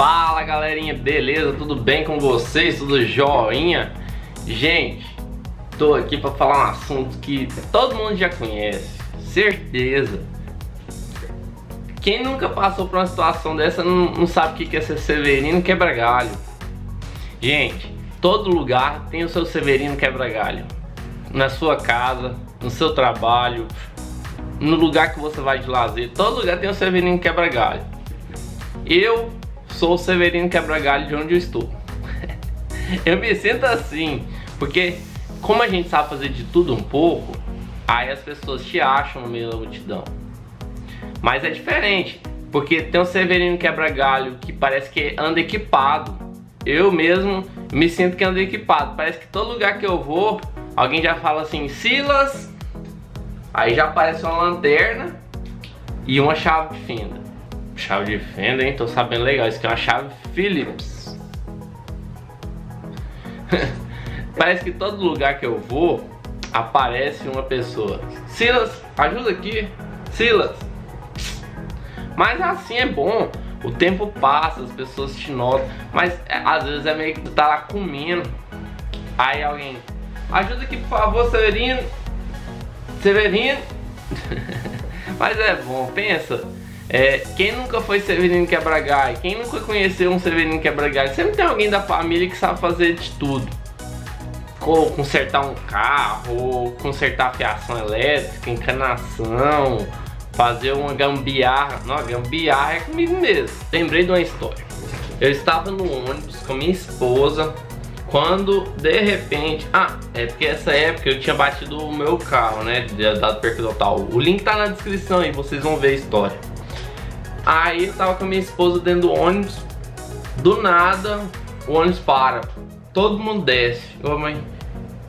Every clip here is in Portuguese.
Fala galerinha, beleza? Tudo bem com vocês? Tudo joinha? Gente, tô aqui para falar um assunto que todo mundo já conhece, certeza. Quem nunca passou por uma situação dessa não, não sabe o que é ser Severino quebra-galho. Gente, todo lugar tem o seu Severino quebra-galho. Na sua casa, no seu trabalho, no lugar que você vai de lazer, todo lugar tem o Severino quebra-galho. Eu sou o Severino Quebra-Galho de onde eu estou. eu me sinto assim, porque como a gente sabe fazer de tudo um pouco, aí as pessoas te acham no meio da multidão. Mas é diferente, porque tem um Severino Quebra-Galho que parece que anda equipado. Eu mesmo me sinto que ando equipado. Parece que todo lugar que eu vou, alguém já fala assim, Silas. Aí já aparece uma lanterna e uma chave de fenda. Chave de fenda, hein? Tô sabendo legal. Isso aqui é uma chave Phillips. Parece que todo lugar que eu vou aparece uma pessoa. Silas, ajuda aqui. Silas. Mas assim é bom. O tempo passa, as pessoas te notam. Mas é, às vezes é meio que tu tá lá comendo. Aí alguém. Ajuda aqui, por favor, Severino. Severino. Mas é bom, pensa. É, quem nunca foi Severino Quebra-Galho? Quem nunca conheceu um Severino Quebra-Galho? Sempre tem alguém da família que sabe fazer de tudo. Ou consertar um carro, consertar a fiação elétrica, encanação, fazer uma gambiarra. Não, gambiarra é comigo mesmo. Lembrei de uma história. Eu estava no ônibus com minha esposa quando de repente. Ah, é porque essa época eu tinha batido o meu carro, né? Dado perca total. O link tá na descrição aí, vocês vão ver a história. Aí eu tava com a minha esposa dentro do ônibus. Do nada, o ônibus para. Todo mundo desce. Eu, mãe,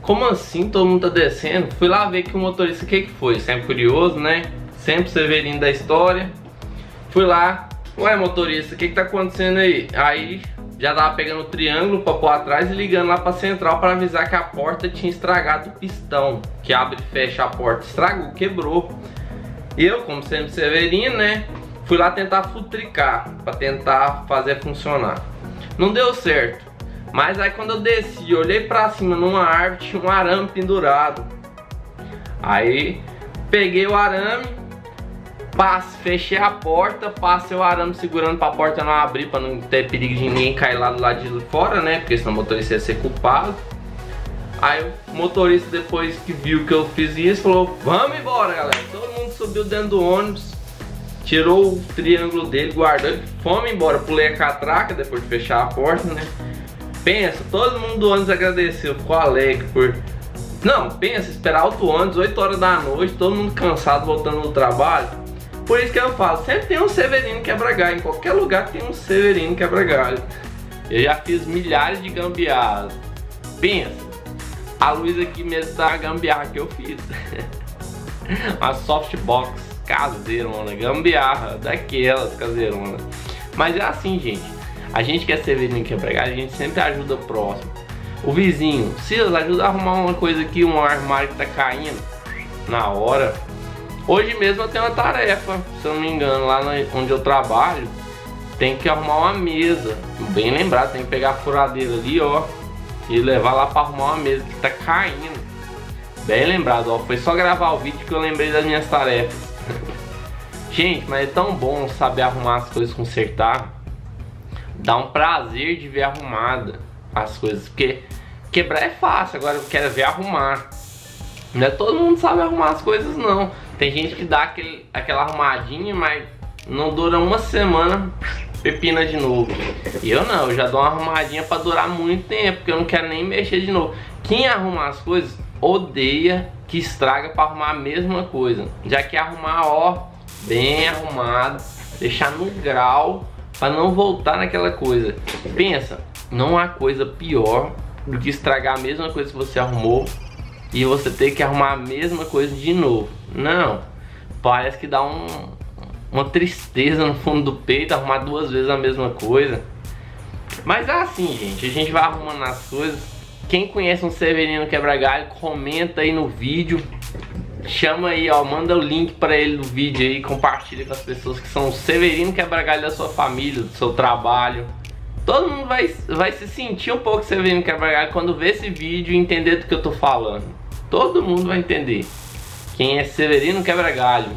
como assim todo mundo tá descendo? Fui lá ver que o motorista, o que que foi? Sempre curioso, né? Sempre severinho da história. Fui lá. Ué, motorista, o que que tá acontecendo aí? Aí já tava pegando o triângulo pra pôr atrás e ligando lá pra central para avisar que a porta tinha estragado o pistão. Que abre e fecha a porta. Estragou, quebrou. Eu, como sempre severino, né? Fui lá tentar futricar para tentar fazer funcionar. Não deu certo. Mas aí quando eu desci, olhei para cima numa árvore, tinha um arame pendurado. Aí peguei o arame, passe, fechei a porta, passei o arame segurando para a porta não abrir, para não ter perigo de ninguém cair lá do lado de fora, né? Porque senão o motorista ia ser culpado. Aí o motorista depois que viu que eu fiz isso, falou, vamos embora galera. Todo mundo subiu dentro do ônibus tirou o triângulo dele, guardou fomos embora. Pulei a catraca depois de fechar a porta, né? Pensa, todo mundo do ônibus agradeceu, ficou alegre por. Não, pensa, esperar outro ônibus, 8 horas da noite, todo mundo cansado voltando do trabalho. Por isso que eu falo, sempre tem um Severino quebra-galho, em qualquer lugar tem um Severino quebra-galho. Eu já fiz milhares de gambiarras. Pensa, a luz aqui mesmo tá a gambiarra que eu fiz. Uma softbox caseirona, gambiarra, daquelas caseirona. Mas é assim, gente. A gente quer ser vizinho quebrar, a gente sempre ajuda o próximo. O vizinho, Silas, ajuda a arrumar uma coisa aqui, um armário que tá caindo na hora. Hoje mesmo eu tenho uma tarefa, se eu não me engano, lá onde eu trabalho, tem que arrumar uma mesa. Bem lembrado, tem que pegar a furadeira ali, ó, e levar lá para arrumar uma mesa que tá caindo. Bem lembrado, ó, foi só gravar o vídeo que eu lembrei das minhas tarefas. Gente, mas é tão bom saber arrumar as coisas, consertar. Dá um prazer de ver arrumada as coisas. Porque quebrar é fácil, agora eu quero ver arrumar. Não é todo mundo sabe arrumar as coisas não. Tem gente que dá aquele, aquela arrumadinha, mas não dura uma semana, pepina de novo. E eu não, eu já dou uma arrumadinha pra durar muito tempo, porque eu não quero nem mexer de novo. Quem arruma as coisas odeia que estraga pra arrumar a mesma coisa. Já que arrumar, ó, bem arrumado, deixar no grau para não voltar naquela coisa. Pensa, não há coisa pior do que estragar a mesma coisa que você arrumou e você ter que arrumar a mesma coisa de novo. Não, parece que dá um, uma tristeza no fundo do peito arrumar duas vezes a mesma coisa. Mas é assim, gente, a gente vai arrumando as coisas. Quem conhece um Severino Quebra-Galho, comenta aí no vídeo Chama aí, ó, manda o link para ele do vídeo aí, compartilha com as pessoas que são o Severino Quebra-Galho da sua família, do seu trabalho. Todo mundo vai, vai se sentir um pouco Severino Quebra quando ver esse vídeo e entender do que eu tô falando. Todo mundo vai entender quem é Severino Quebra-Galho.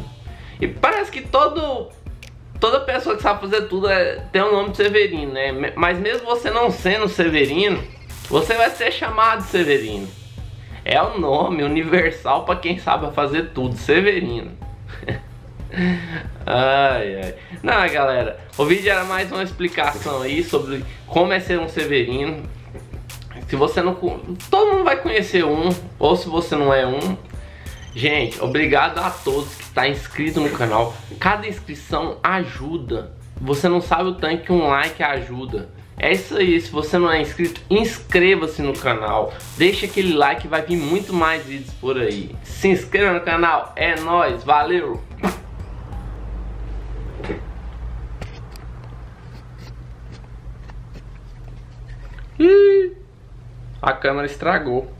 E parece que todo toda pessoa que sabe fazer tudo é, tem o um nome de Severino, né? Mas mesmo você não sendo Severino, você vai ser chamado Severino. É o nome universal para quem sabe fazer tudo, Severino. ai, ai. Não, galera, o vídeo era mais uma explicação aí sobre como é ser um Severino. Se você não. Todo mundo vai conhecer um, ou se você não é um. Gente, obrigado a todos que está inscrito no canal. Cada inscrição ajuda. Você não sabe o tanto que um like ajuda. É isso aí, se você não é inscrito, inscreva-se no canal. Deixa aquele like, vai vir muito mais vídeos por aí. Se inscreva no canal, é nóis, valeu! A câmera estragou.